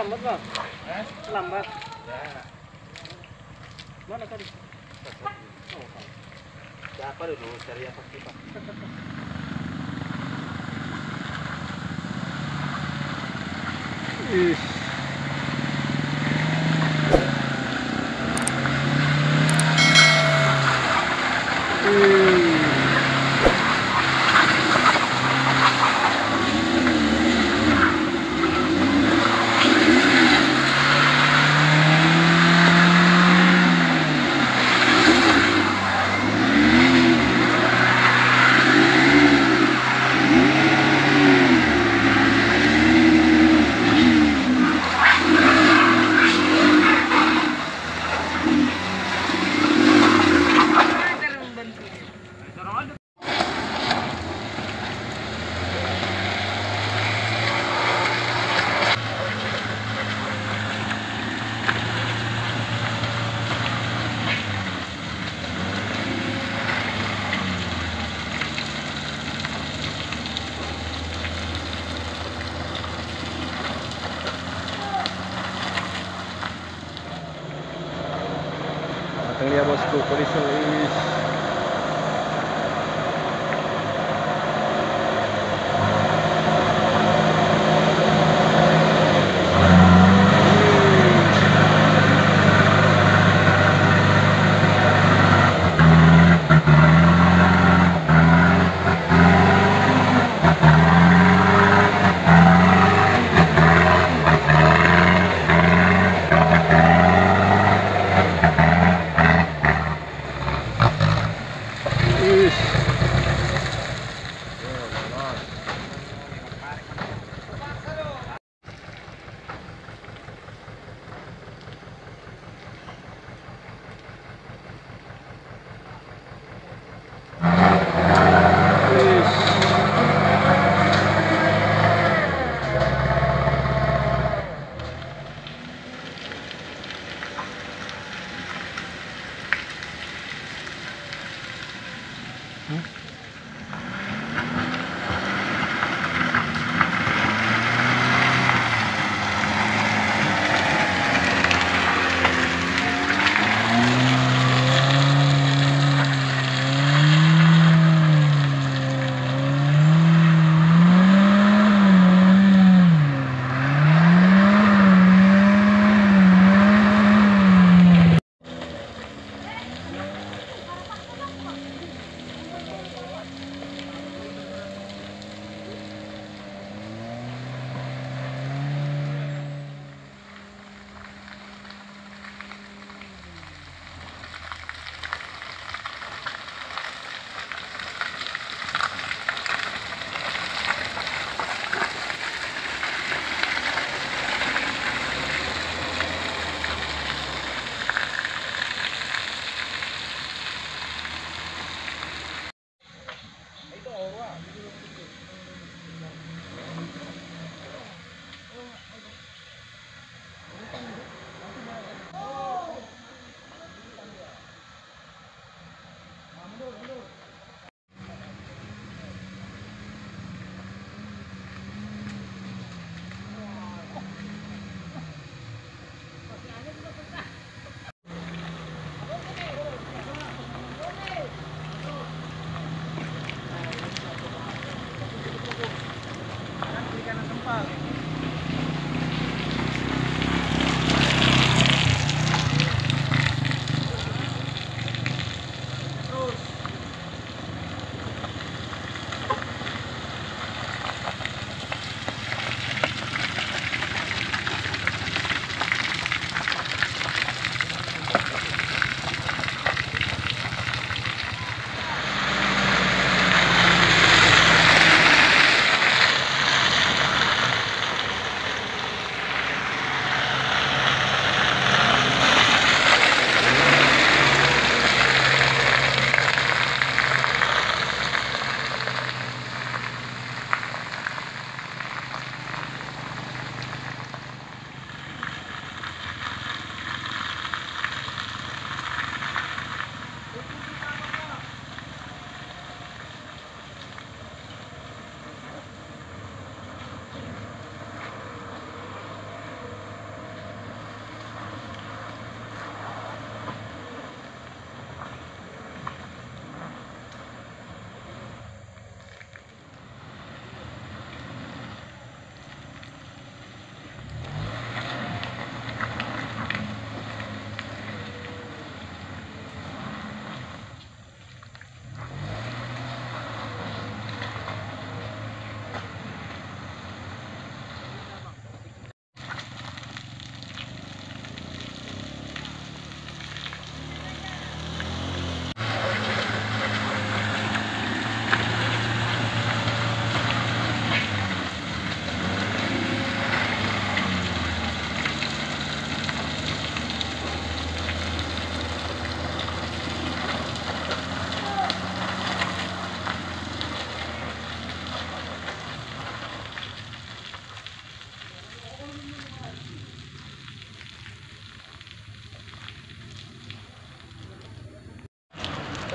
Lambat bang? Eh? Lambat. Ya. Mana tadi? Oh. Siapa dulu cari apa kita? Ih. Ih. ધણિયા વસ્તુ કરીશું Huh?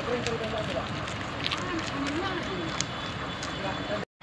ごめんなさい。